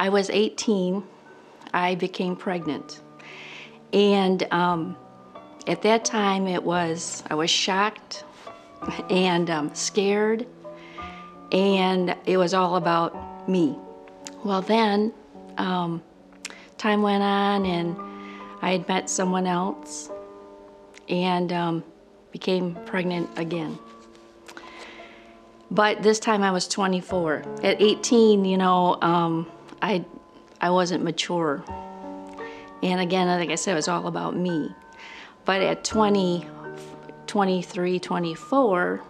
I was 18, I became pregnant. And um, at that time, it was, I was shocked and um, scared, and it was all about me. Well, then, um, time went on, and I had met someone else and um, became pregnant again. But this time I was 24. At 18, you know, um, I, I wasn't mature. And again, like I said, it was all about me. But at 20, 23, 24,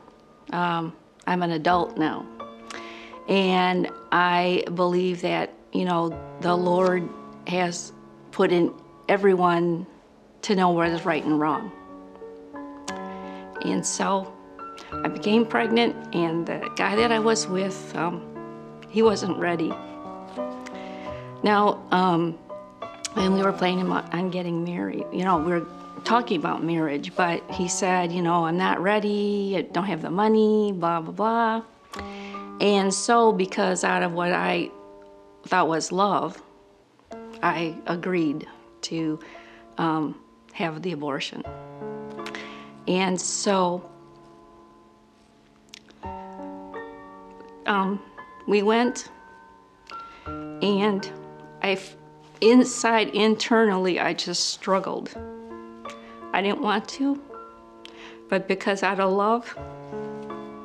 um, I'm an adult now. And I believe that, you know, the Lord has put in everyone to know what is right and wrong. And so I became pregnant, and the guy that I was with, um, he wasn't ready. Now, um, when we were planning on getting married, you know, we were talking about marriage, but he said, you know, I'm not ready, I don't have the money, blah, blah, blah. And so, because out of what I thought was love, I agreed to um, have the abortion. And so um, we went and I, inside internally, I just struggled. I didn't want to, but because out of love,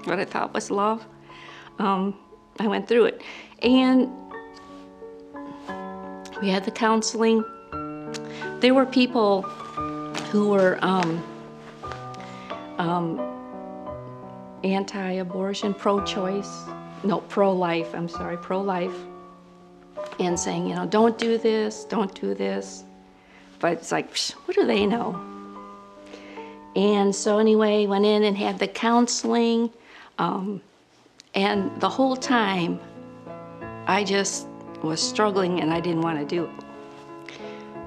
what I thought was love, um, I went through it. And we had the counseling. There were people who were um, um, anti-abortion, pro-choice, no, pro-life, I'm sorry, pro-life, and saying, you know, don't do this, don't do this. But it's like, what do they know? And so anyway, went in and had the counseling, um, and the whole time, I just was struggling and I didn't want to do it.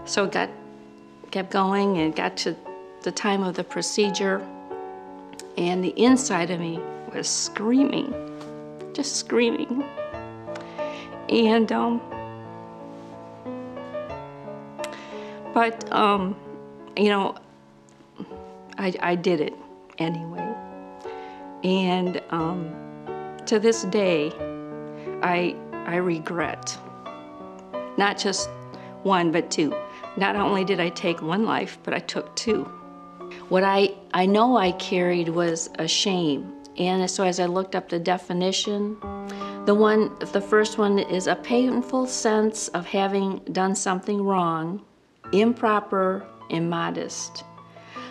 So got kept going and got to the time of the procedure and the inside of me was screaming, just screaming. And, um, but, um, you know, I, I did it anyway. And um, to this day, I, I regret not just one, but two. Not only did I take one life, but I took two. What I, I know I carried was a shame. And so as I looked up the definition, the one, the first one is a painful sense of having done something wrong, improper, immodest.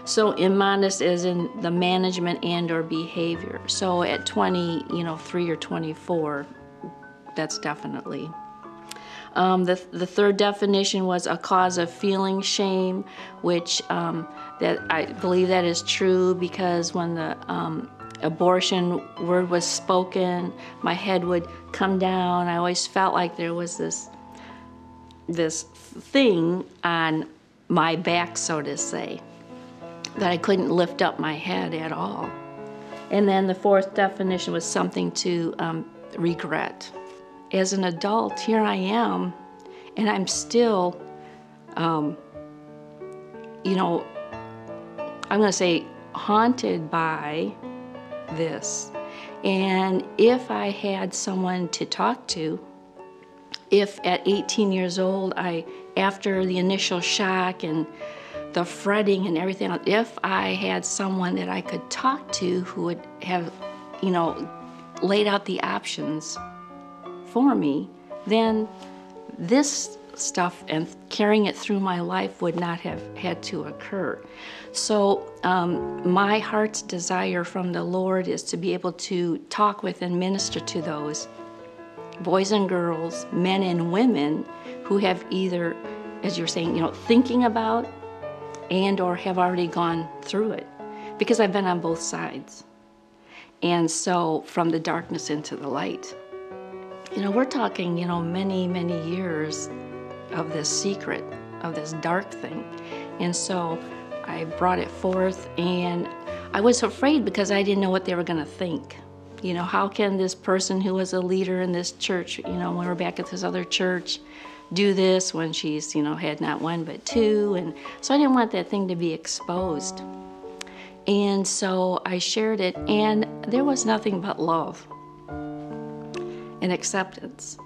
So immodest is in the management and or behavior. So at 20, you know, 3 or 24, that's definitely um, the, the third definition was a cause of feeling shame, which um, that I believe that is true because when the um, abortion word was spoken, my head would come down. I always felt like there was this this thing on my back, so to say, that I couldn't lift up my head at all. And then the fourth definition was something to um, regret as an adult, here I am, and I'm still, um, you know, I'm going to say haunted by this. And if I had someone to talk to, if at 18 years old, I, after the initial shock and the fretting and everything, if I had someone that I could talk to who would have, you know, laid out the options for me, then this stuff and carrying it through my life would not have had to occur. So um, my heart's desire from the Lord is to be able to talk with and minister to those boys and girls, men and women who have either, as you're saying, you know, thinking about and or have already gone through it because I've been on both sides. And so from the darkness into the light. You know, we're talking, you know, many, many years of this secret, of this dark thing. And so I brought it forth and I was afraid because I didn't know what they were going to think. You know, how can this person who was a leader in this church, you know, when we're back at this other church, do this when she's, you know, had not one but two? And so I didn't want that thing to be exposed. And so I shared it, and there was nothing but love and acceptance.